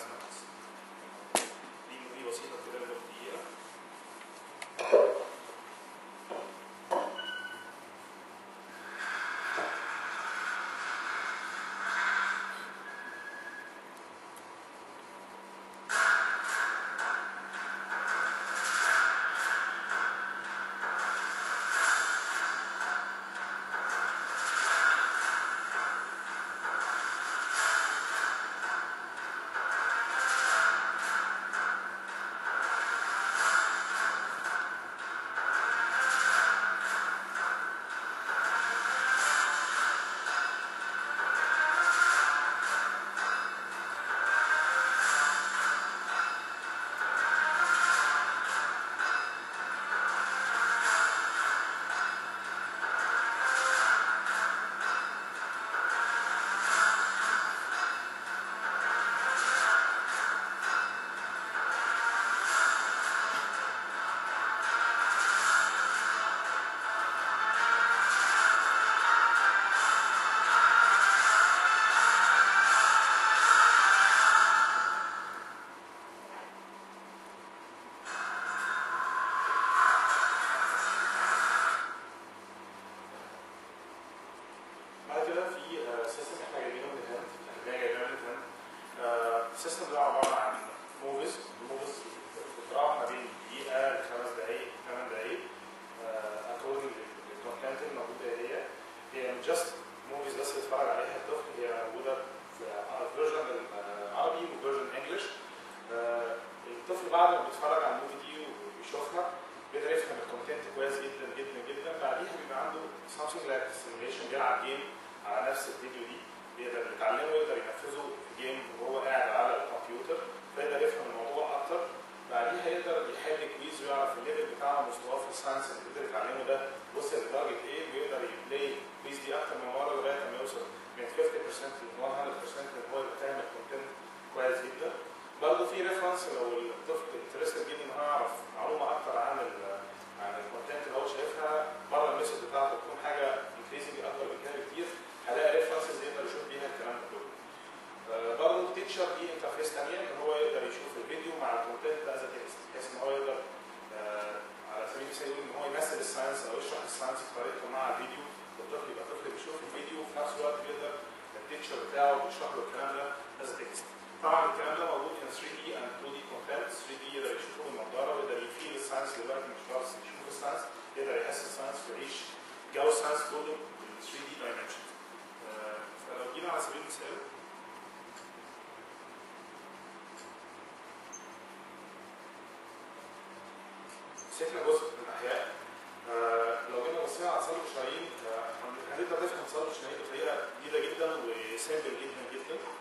investments. Father, بتاعه بيشرح له الكلام ده. as text. طبعا الكلام ده موجود in 3 D and 2 D content 3 D يقدر يشوفه بالنضاره ويقدر ي feel ال science دلوقتي مش بس يشوف ال science يقدر يحس ال science ويعيش جو ال science كله بال 3 D dimension فلو جينا على سبيل المثال شكل جزء من الأحياء. آه، لو جينا بصينا على صلب إحنا آه، هنقدر نفهم صلب الشرايين بطريقة جديدة جدا و December 2020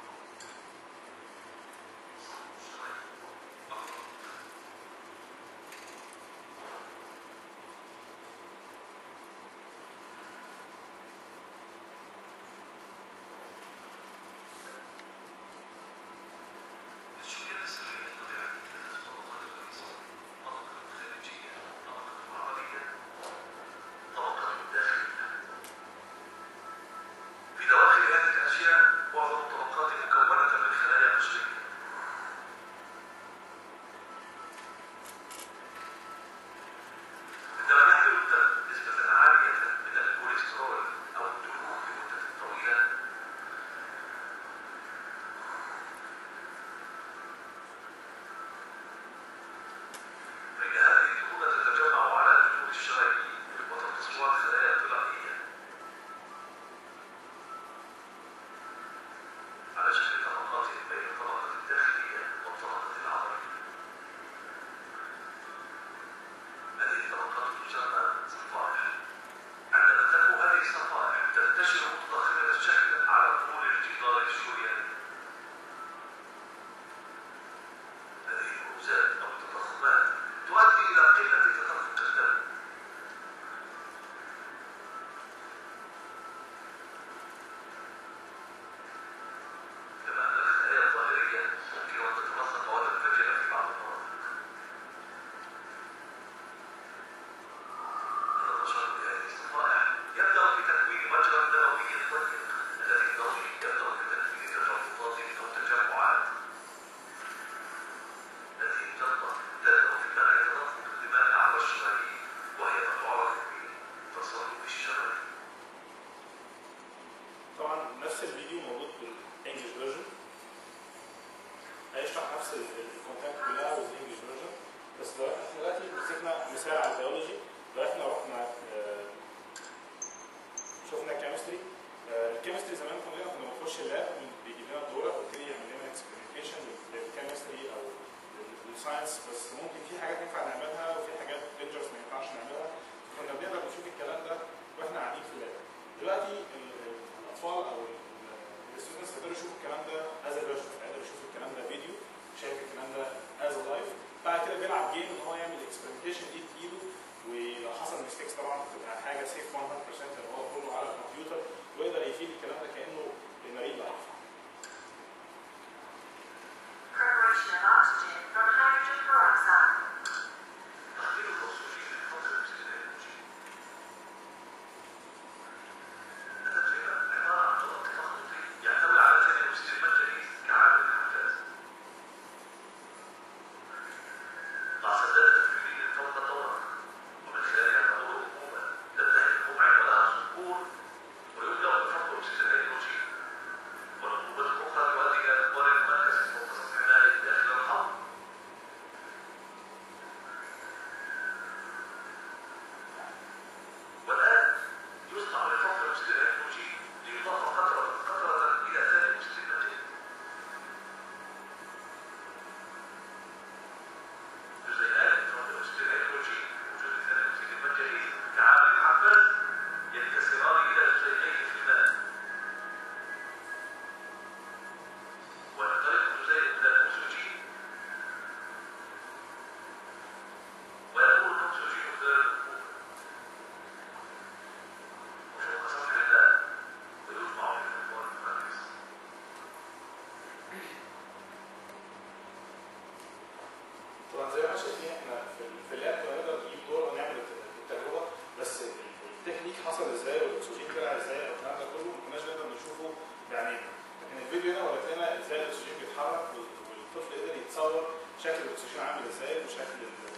نفس ال content كلها وال English بس دلوقتي مسكنا مثال على البيولوجي لو رحنا آه، شفنا آه، ال chemistry زمان كنا بنخش ال lab بيجيب لنا الدورق ويبتدي لنا experimentation لل chemistry أو لل science بس ممكن في حاجات ينفع ما إحنا في في كنا نقدر نجيب دورق ونعمل الت- التجربة بس ال- التكنيك حصل إزاي والاكسجين طلع إزاي أو الكلام ده كله ما كناش نقدر نشوفه يعني لكن الفيديو هنا وريت لنا إزاي الاكسجين بيتحرك وال- والطفل قدر يتصور شكل الاكسجين عامل إزاي وشكل ال-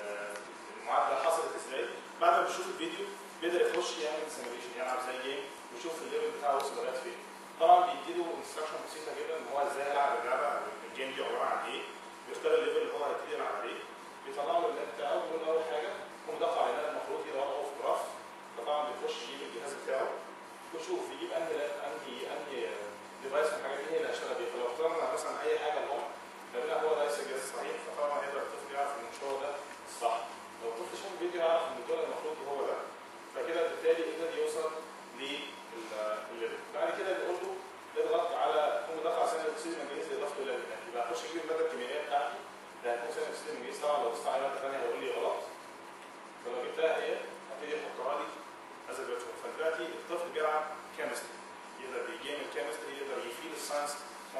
ال- المعادلة حصلت إزاي. بعد ما بيشوف الفيديو بيقدر يخش يعمل simulation يلعب زي game ويشوف ال level بتاعه وصل لغاية فين. طبعا بيديله instruction بسيطة جدا إن هو إزاي يلعب اللعبة ال game دي عبارة عن إيه. بيختار ال level اللي هو هيبتدي يلعب عليه بيطلع له ال lab بتاعه بيقول له اول حاجة هو مدقق على المفروض يضغطه في جراف فطبعا بيخش يجيب الجهاز بتاعه ويشوف يجيب أنهي lab انهي أنهي device من الحاجات دي هي اللي هيشتغل بيها. فلو اخترنا مثلا أي حاجة الام فبنا هو ده ليس الجهاز الصحيح فطبعا هيقدر الطفل يعرف مش هو ده الصح. لو الطفل شاف الفيديو يعرف إن ده المفروض هو ده. فكده بالتالي قدر يوصل للل level بعد كده بيقول له اضغط على ضغط على ثاني اكسيد المنجنيز اضافته إلى البناء يبقى اخش أجيب الماده الكيميائية بتاعتي. ده هيكون ثاني اكسيد المنجنيز طبعا. لو بصيت على ماده ثانية هيقول لي غلط. فلو جبتها هي هبتدي احطها لي as virtual فدلوقتي الطفل بيلعب chemistry يقدر بي game ال chemistry يقدر يفيد ال science 100%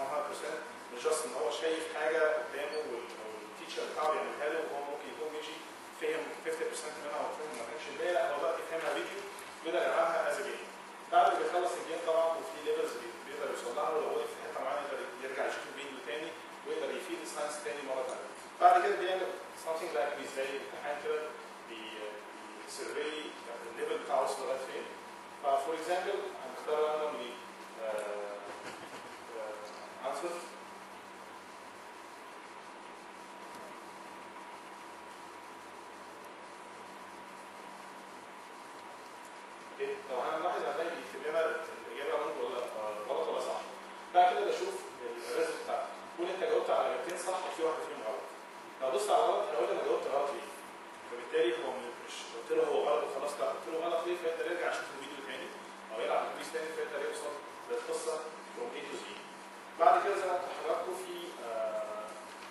مش just إن هو شايف حاجة قدامه وال- وال teacher بتاعه بيعملها له وهو ممكن يكون ماشي فهم 50% منها وفهم ما كانش الباقي لا هو دلوقتي فهمها فيديو بيقدر يلعبها as game بعد ما بيخلص ال game طبعا وفي levels بيقدر يوصل لها ولو وقف في حتة معينه يقدر يرجع يشوف الفيديو تاني ويقدر يفيد ال science تاني مره ثانية بعد كده بيعمل something like this زي امتحان كده بي survey ال level بتاعه وصل لغايه فين ف for example هنختار randomly answer لو هنلاحظ هنلاقي بيكتب لنا الإجابة غلط ولا غلط ولا صح. بعد كده بشوف ال result بتاعتك قول أنت جاوبت على إجابتين صح وفي واحدة فيهم غلط. لو دوست على غلط هيقول لي أنا جاوبت غلط ليه؟ فبالتالي هو مش قلت له هو غلط وخلاص لا قلت له غلط ليه؟ فيقدر يرجع يشوف الفيديو تاني. أو يلعب ال quiz تاني فيقدر يوصل للقصة from A to Z. بعد كده زي ما انت حضراتكم في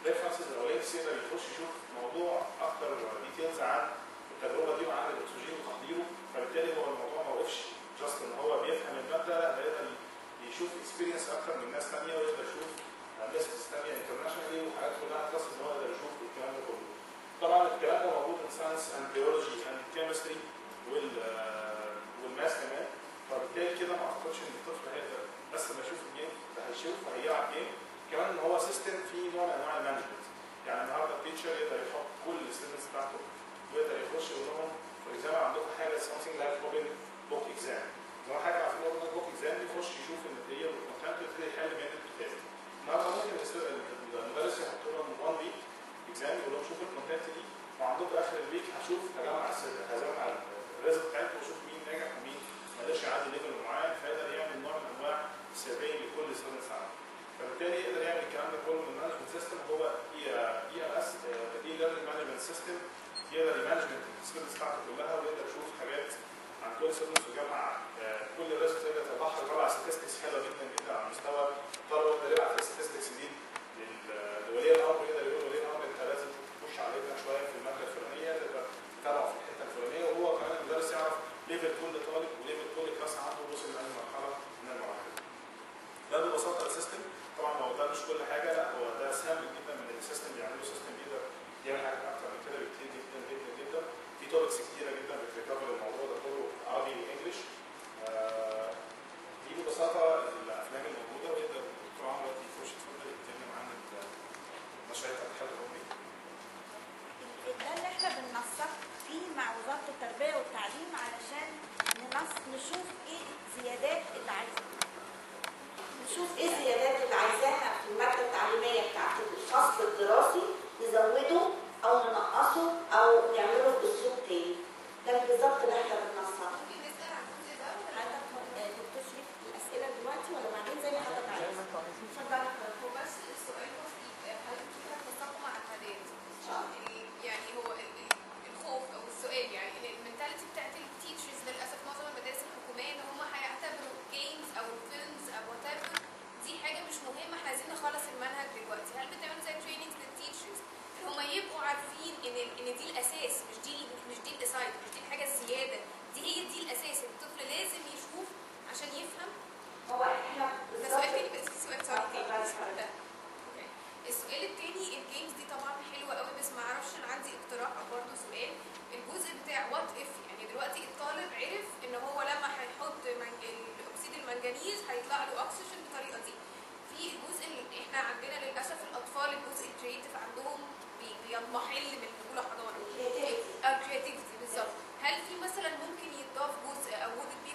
references أو links يقدر يخش يشوف موضوع أكتر details عن التجربة دي وعن الأكسجين وتحضيره فبالتالي هو الموضوع ما وقفش just ان هو بيفهم الماده لا ده يقدر يشوف experience أكتر من ناس ثانية ويقدر يشوف lists ثانية internationally وحاجات كلها تخص إن هو يقدر يشوف الكلام ده كله. طبعا الكلام ده موجود في science and biology and chemistry وال وال math كمان. فبالتالي كده ما أعتقدش إن الطفل هيقدر بس لما يشوف ال game هيشوف وهيلعب game كمان إن هو system فيه نوع من أنواع ال management يعني النهارده ال teacher يقدر يحط كل ال students بتاعته ويقدر يخش يقول لهم for example عندكم حاجة something like open book exam لو حاجة عارفين open book exam يخش يشوف ال material وال content ويبتدي يحل من الكتاب النهارده ممكن المدرس يحط لهم 1 week exam يقول لهم شوفوا ال content دي. وعندكم هشوف هجمع هجمع ال results بتاعته واشوف مين نجح ومين ما قدرش يعدي level معين. فيقدر يعمل نوع من أنواع ال survey لكل students عنده فبالتالي يقدر يعمل الكلام ده كله من ال management system هو اي اي as a learning management system يقدر يمانجمنت ال skills بتاعته كلها ويقدر يشوف حاجات عن كل student ويجمع آه، كل result يقدر يطلعها يطلع statistics حلوة جدا جدا على مستوى الطلبه يقدر يبعت ال statistics دي لل- لولي الامر يقدر يقول ولي الامر انت لازم تخش علينا شوية في الماده الفلانيه تقدر تتابع في الحته الفلانيه وهو كمان المدرس يعرف level كل طالب و level كل كلاس عنده وصل لأي مرحله من المراحل. ده ببساطه ال system طبعا هو ده مش كل حاجة لا هو ده sample جدا من ال system بيعمله system يقدر يعمل حاجات أكتر من كده بكتير جدا جدا جدا في topics كتيره جدا بت cover الموضوع ده كله عربي و English آه، دي ببساطه الافلام الموجوده ويقدر الدكتور عمرو يخش يتفضل يتكلم عن المشاريع بتاعت الحلقة الأمية. ده اللي إحنا بننسق فيه مع وزاره التربيه والتعليم علشان ننص نشوف إيه الزيادات اللي عايزينها نشوف إيه الزيادات اللي عايزاها في الماده التعليميه بتاعت الفصل الدراسي نزوده أو ننقصه أو نعمله باسلوب تاني ده بالظبط اللي إحنا بننسقه ممكن نسأل عن الجزء ده ولا حضرتك آه، دكتور شريف الاسئله دلوقتي ولا بعدين زي ما حضرتك عايز اتفضلي حضرتك. هو بس السؤال بسيط هل أنتوا هتنسقوا مع المدارس؟ ال- يعني هو ال- ال- الخوف أو السؤال يعني ان ال mentality بتاعت ال teachers للاسف معظم المدارس الحكوميه ان هم هيعتبروا games أو films أو what دي حاجة مش مهمه إحنا عايزين نخلص المنهج دلوقتي هل بتعملوا زي training لل teachers ان هم يبقوا عارفين ان ال- ان دي الاساس مش دي مش دي ال aside مش دي الحاجة الزياده دي هي دي الاساس الطفل لازم يشوف عشان يفهم هو إحنا ده سؤال تاني بالظبط بس في سؤال سؤال تاني اتفضلي حضرتك. ده. okay. السؤال التاني ال games دي طبعا حلوة قوي بس ما أعرفش أنا عندي اقتراح أو برضه سؤال الجزء بتاع what if يعني دلوقتي الطالب عرف ان هو لما هيحط منج- المنجنيز هيطلع له اكسجين بالطريقة دي. في الجزء اللي إحنا عندنا للأسف الأطفال الجزء ال creative عندهم بي- بيضمحل من اولى حضانه ال creativity بالظبط. هل في مثلا ممكن يضاف جزء أو would it be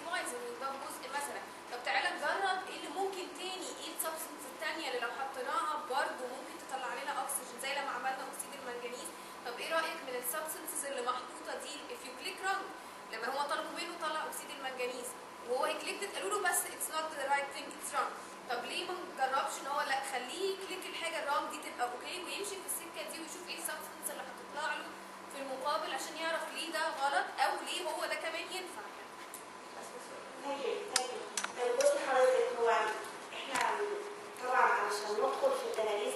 يضاف جزء مثلا؟ طب تعالى نجرب إيه اللي ممكن تاني؟ إيه ال substance التانية اللي لو حطيناها برضه ممكن تطلع لنا اكسجين زي لما عملنا اكسيد المنجنيز طب إيه رأيك من ال substances اللي محطوطة دي not the right thing it's wrong. طب ليه ما نجربش إن هو لا خليه ي click الحاجة الرام دي تبقى okay ويمشي في السكة دي ويشوف إيه ال substance اللي هتطلع له في المقابل عشان يعرف ليه ده غلط أو ليه هو ده كمان ينفع. طيب بصي حضرتك هو إحنا طبعا علشان ندخل في التنابيس